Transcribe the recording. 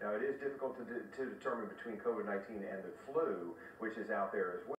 Now, it is difficult to, de- to determine between COVID-19 and the flu, which is out there as well.